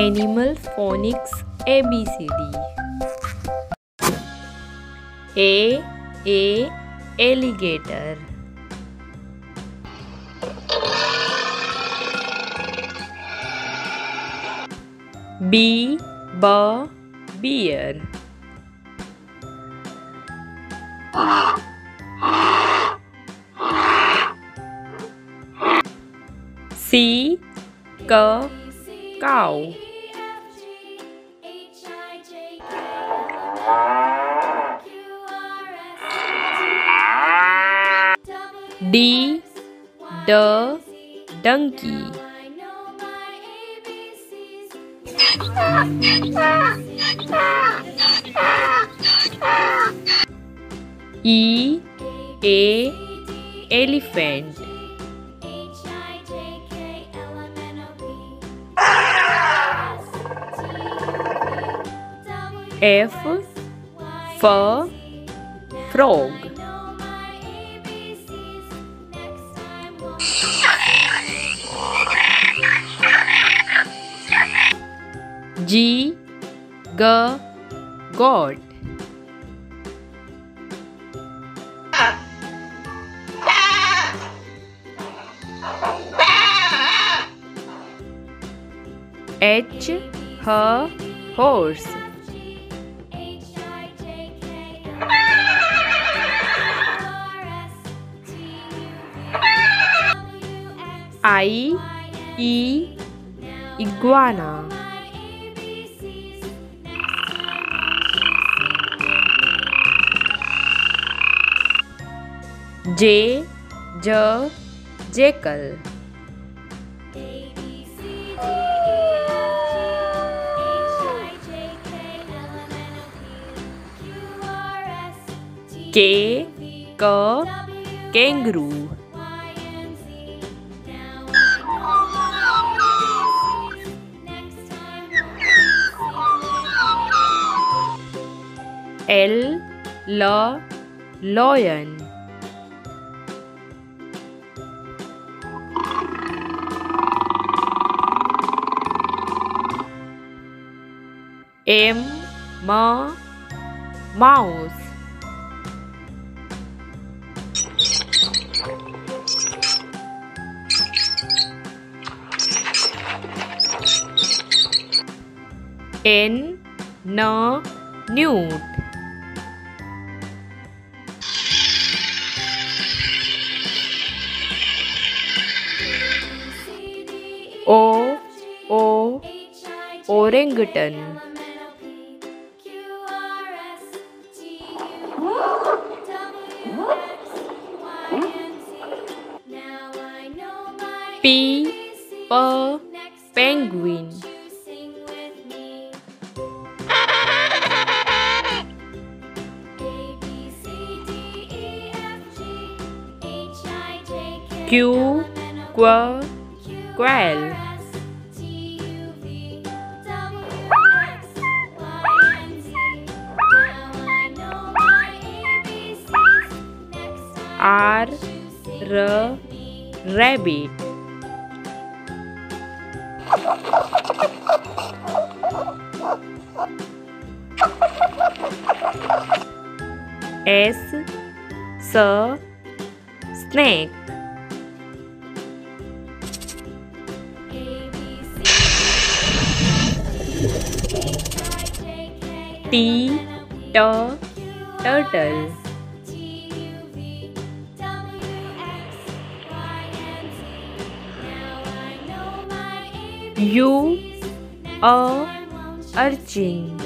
Animal phonics A B C D A A alligator B ब bear C क cow D D donkey. E A elephant F for frog G G God H her horse I E iguana. J J jackal K K kangaroo L L lion M M mouse. N N newt O O orangutan P P penguin Q Q quail R R rabbit. S S snake T T turtle. U A urchin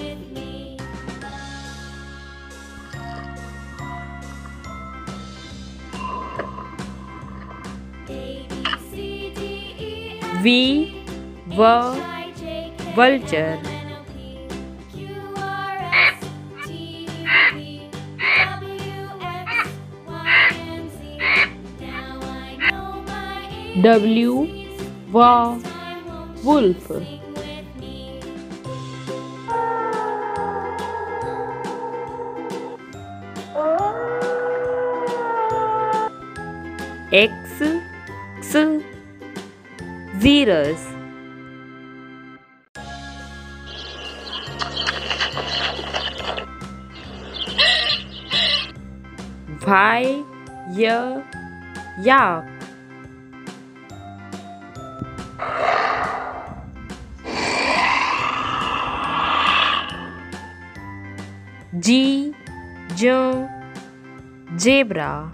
V V vulture W. Wa. Wolf. X, X, xerus. Y, Y, Yak. G, J, zebra.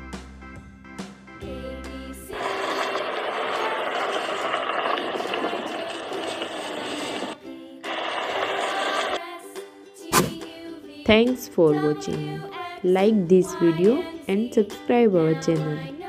Thanks for watching. Like this video and subscribe our channel.